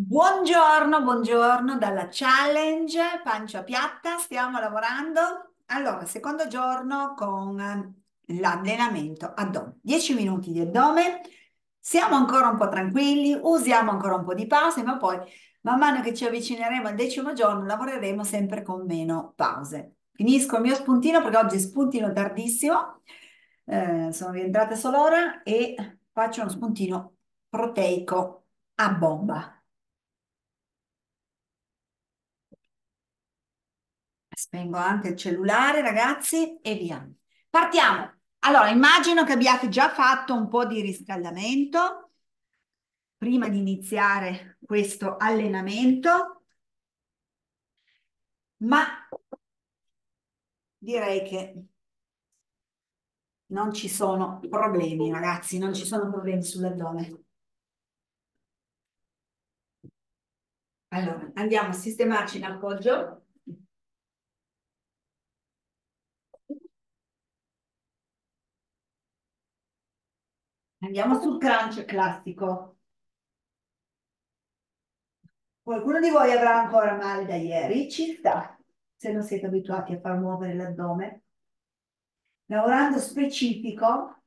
Buongiorno, buongiorno dalla challenge Pancia Piatta, stiamo lavorando. Allora, secondo giorno con eh, l'allenamento addome, 10 minuti di addome, siamo ancora un po' tranquilli, usiamo ancora un po' di pause, ma poi man mano che ci avvicineremo al decimo giorno lavoreremo sempre con meno pause. Finisco il mio spuntino perché oggi spuntino tardissimo, eh, sono rientrate solo ora e faccio uno spuntino proteico a bomba. Spengo anche il cellulare, ragazzi, e via. Partiamo. Allora, immagino che abbiate già fatto un po' di riscaldamento prima di iniziare questo allenamento, ma direi che non ci sono problemi, ragazzi, non ci sono problemi sull'addome. Allora, andiamo a sistemarci in appoggio. Andiamo sul crunch classico. Qualcuno di voi avrà ancora male da ieri? Ci sta, se non siete abituati a far muovere l'addome. Lavorando specifico.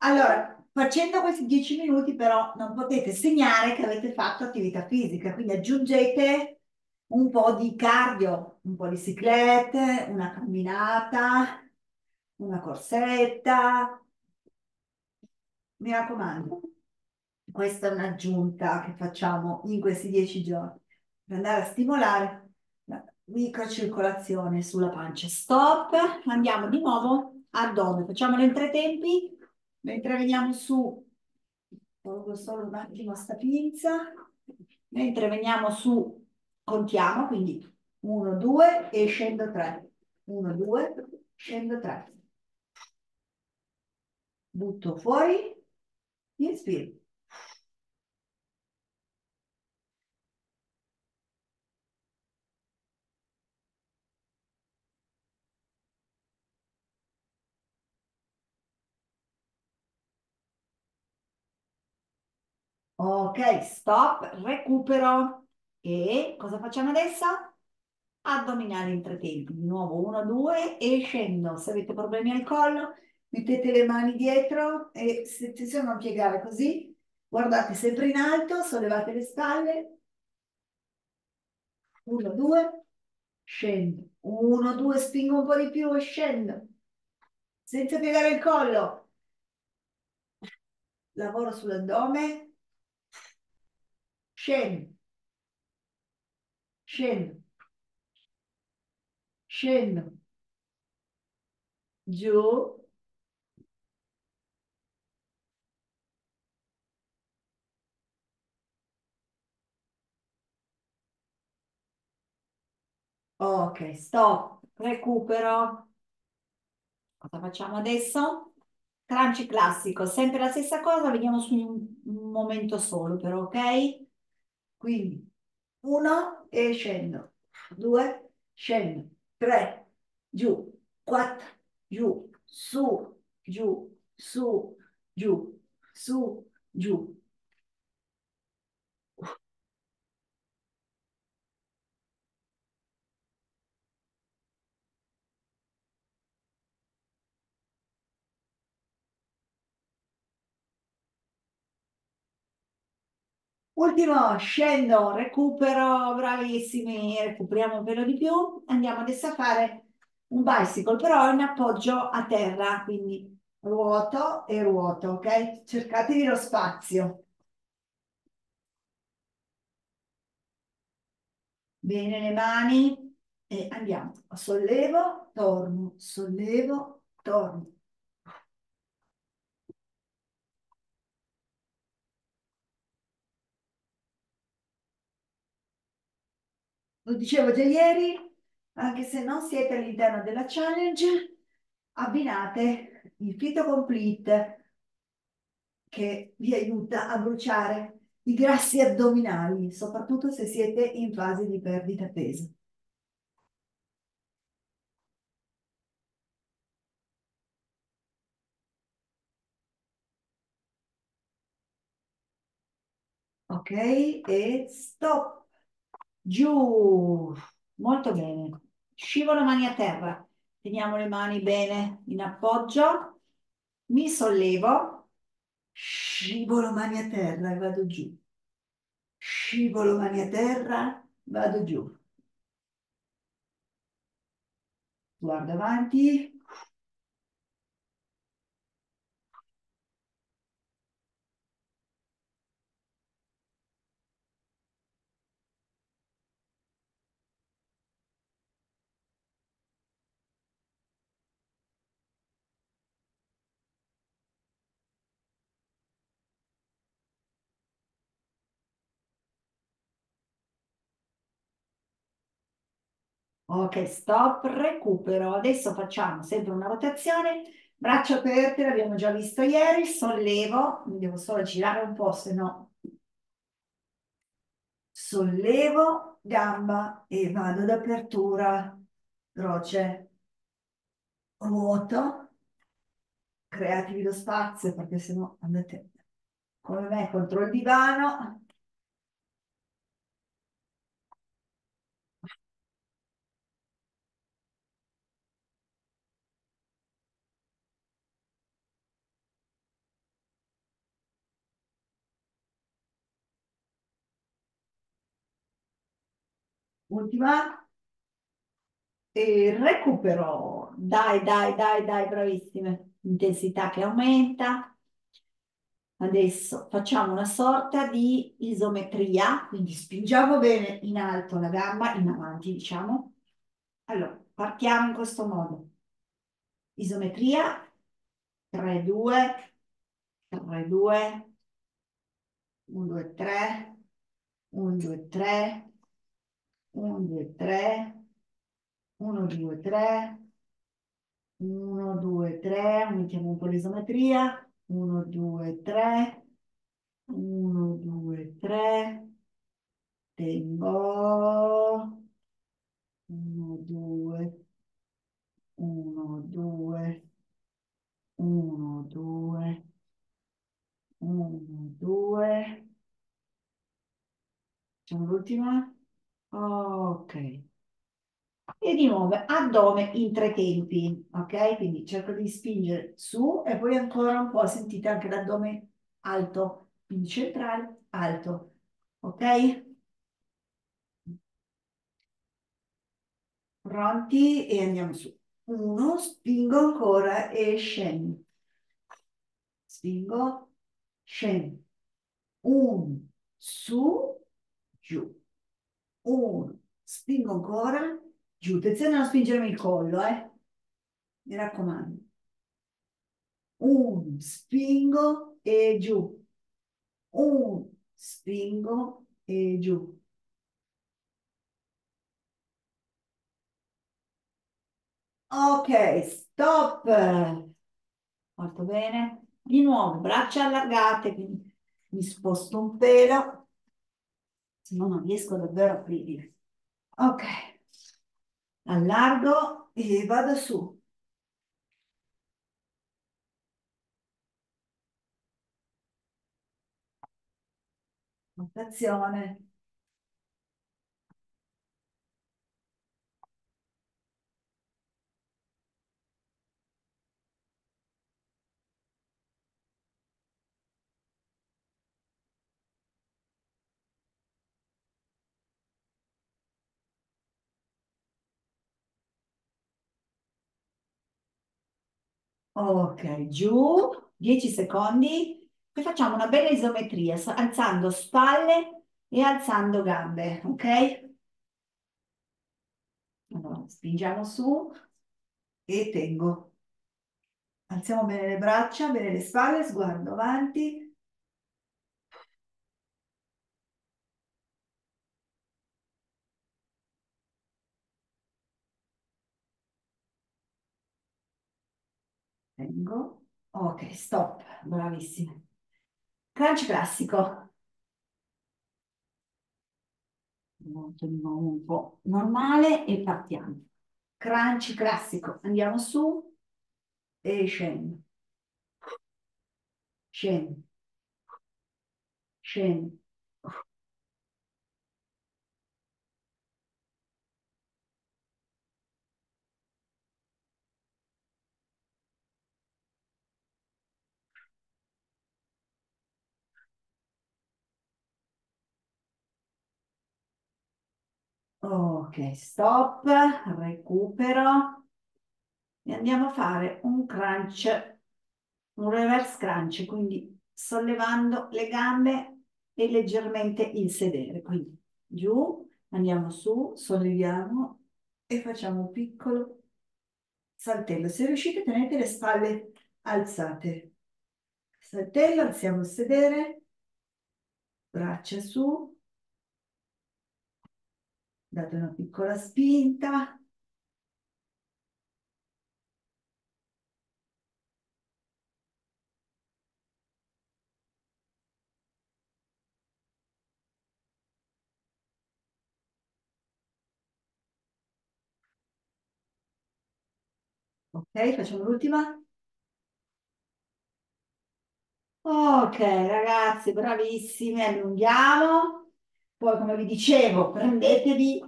Allora, facendo questi 10 minuti però non potete segnare che avete fatto attività fisica, quindi aggiungete un po' di cardio, un po' di ciclette, una camminata, una corsetta, mi raccomando, questa è un'aggiunta che facciamo in questi dieci giorni per andare a stimolare la microcircolazione sulla pancia. Stop, andiamo di nuovo addome, facciamolo in tre tempi, mentre veniamo su, tolgo solo un attimo sta pinza, mentre veniamo su, contiamo, quindi 1, 2 e scendo 3, 1, 2, scendo 3. Butto fuori, Inspiro. Ok, stop, recupero. E cosa facciamo adesso? Addominali in tre tempi. Di nuovo, uno, due e scendo. Se avete problemi al collo, mettete le mani dietro e se ci sono a piegare così, guardate sempre in alto, sollevate le spalle, uno, due, scendo, uno, due, spingo un po' di più e scendo, senza piegare il collo, lavoro sull'addome, scendo, scendo, scendo, giù, Ok, stop, recupero. Cosa facciamo adesso? Crunch classico, sempre la stessa cosa, vediamo su un momento solo però, ok? Quindi, uno e scendo, due, scendo, tre, giù, quattro, giù, su, giù, su, giù, su, giù, Ultimo, scendo, recupero, bravissimi, recuperiamo un pelo di più. Andiamo adesso a fare un bicycle, però in appoggio a terra, quindi ruoto e ruoto, ok? Cercatevi lo spazio. Bene le mani e andiamo. Sollevo, torno, sollevo, torno. Lo dicevo già ieri, anche se non siete all'interno della challenge, abbinate il Fito Complete che vi aiuta a bruciare i grassi addominali, soprattutto se siete in fase di perdita peso. Ok, e stop. Giù. Molto bene. Scivolo mani a terra. Teniamo le mani bene in appoggio. Mi sollevo. Scivolo mani a terra e vado giù. Scivolo mani a terra, vado giù. Guardo avanti. Ok, stop, recupero. Adesso facciamo sempre una rotazione. Braccia aperte, l'abbiamo già visto ieri. Sollevo, mi devo solo girare un po', se no sollevo gamba e vado d'apertura, croce, ruoto, createvi lo spazio perché sennò andate come me contro il divano. Ultima. E recupero. Dai, dai, dai, dai, bravissime. Intensità che aumenta. Adesso facciamo una sorta di isometria, quindi spingiamo bene in alto la gamba, in avanti, diciamo. Allora, partiamo in questo modo. Isometria, 3, 2, 3, 2, 1, 2, 3, 1, 2, 3, 1, 2, 3, 1, 2, 3, 1, 2, 3, mettiamo un po' l'isometria, 1, 2, 3, 1, 2, 3, tengo, 1, 2, 1, 2, 1, 2, 1, 2, facciamo l'ultima, ok e di nuovo addome in tre tempi, ok? Quindi cerco di spingere su e poi ancora un po', sentite anche l'addome alto, quindi centrale, alto, ok? Pronti e andiamo su. Uno, spingo ancora e scendo. Spingo, scendo. Uno, su, giù. Uno, spingo ancora, Giù, attenzione a non spingermi il collo, eh. Mi raccomando. Un, spingo e giù. Un, spingo e giù. Ok, stop. Molto bene. Di nuovo, braccia allargate, quindi mi sposto un pelo, se no non riesco davvero a aprire. Ok allargo e vado su. Rotazione. Ok, giù, 10 secondi. Poi facciamo una bella isometria, alzando spalle e alzando gambe, ok? Allora, spingiamo su e tengo. Alziamo bene le braccia, bene le spalle, sguardo avanti. Tengo. Ok, stop, bravissima. Crunch classico. Molto di nuovo un po' normale e partiamo. Crunch classico. Andiamo su e scendo. Scendo. Scendo. Ok, stop, recupero e andiamo a fare un crunch, un reverse crunch, quindi sollevando le gambe e leggermente il sedere. Quindi giù, andiamo su, solleviamo e facciamo un piccolo saltello. Se riuscite tenete le spalle alzate. Saltello, alziamo il sedere, braccia su, date una piccola spinta. Ok, facciamo l'ultima. Ok, ragazzi, bravissimi, allunghiamo. Poi, come vi dicevo, prendetevi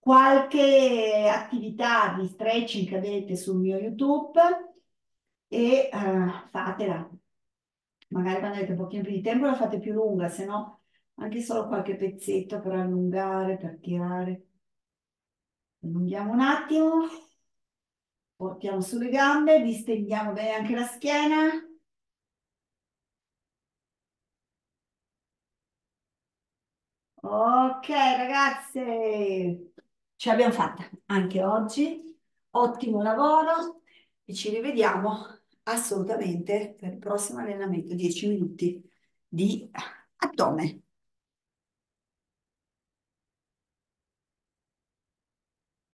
qualche attività di stretching che avete sul mio YouTube e uh, fatela. Magari quando avete un pochino più di tempo la fate più lunga, se no anche solo qualche pezzetto per allungare, per tirare. Allunghiamo un attimo, portiamo sulle gambe, distendiamo bene anche la schiena. Ok, ragazze, ce l'abbiamo fatta anche oggi. Ottimo lavoro e ci rivediamo assolutamente per il prossimo allenamento, 10 minuti di addome.